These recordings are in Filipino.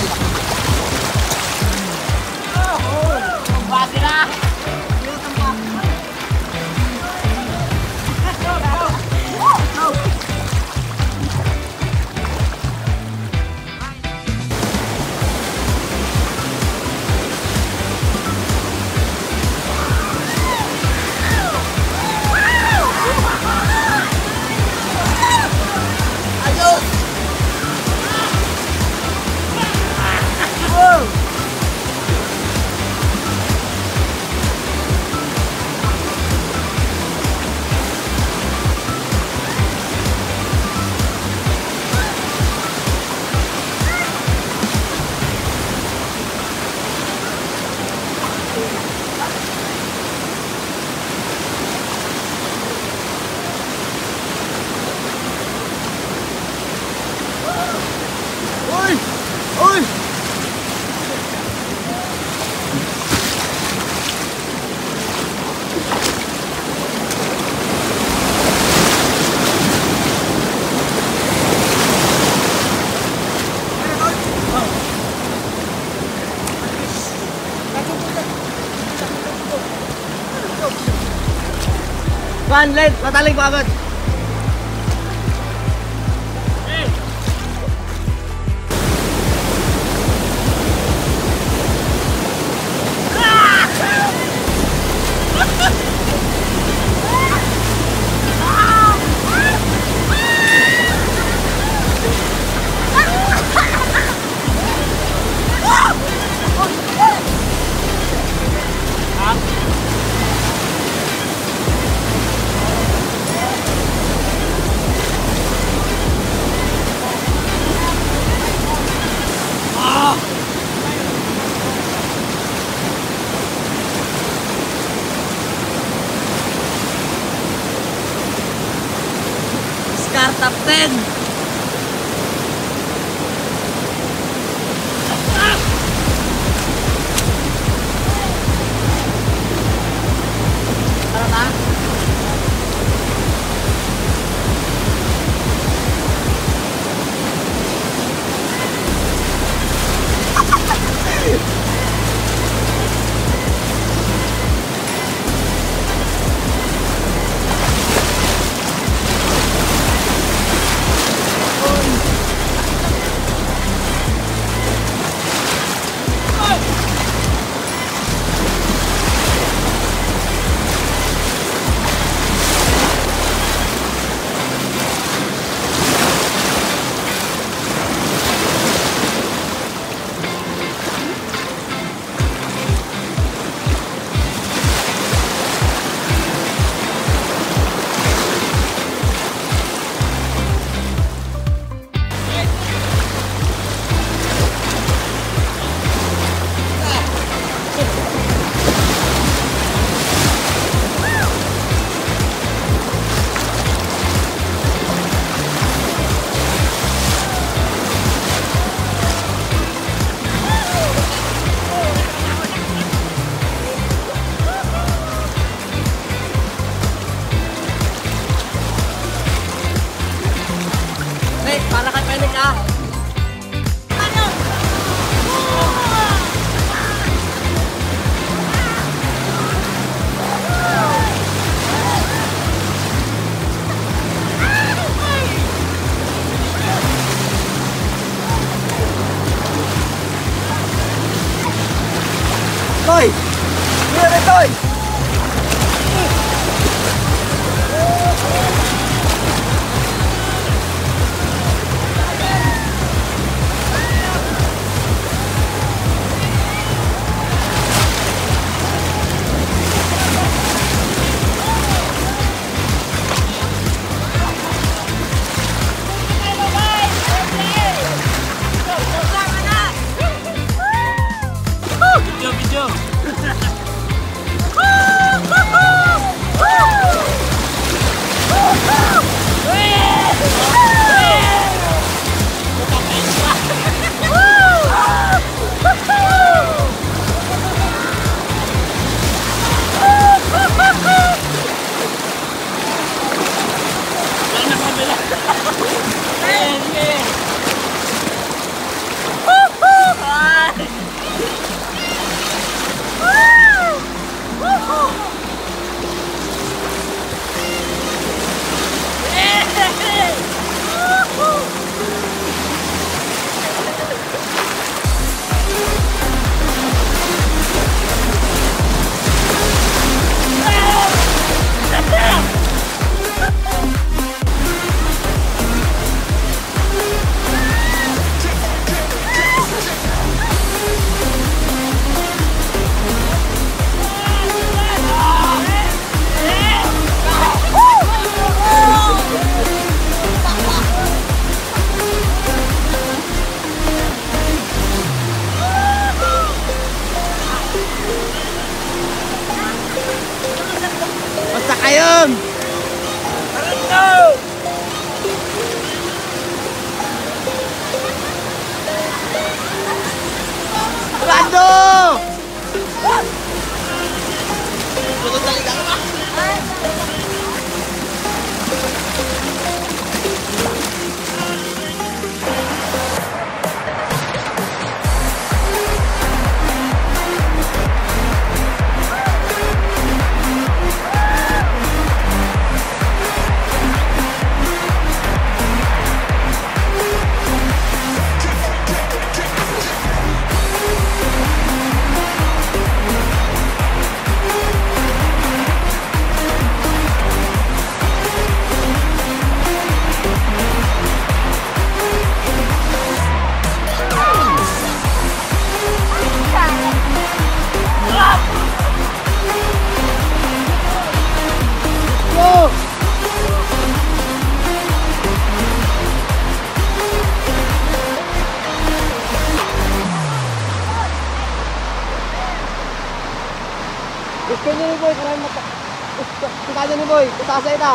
Thank you. One length, mataling ko agad. ตับเต้น kanya ni Boy. Kusa sa ita.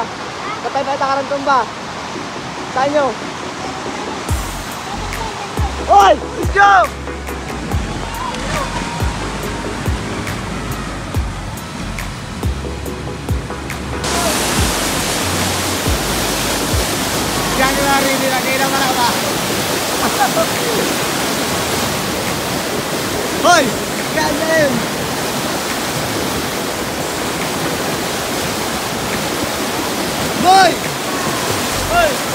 Katay pa ita karang tumba. Sa inyo. Oy! Go! January nilagay naman ako ba? Hoy! Ganyan! Boy! Hoy!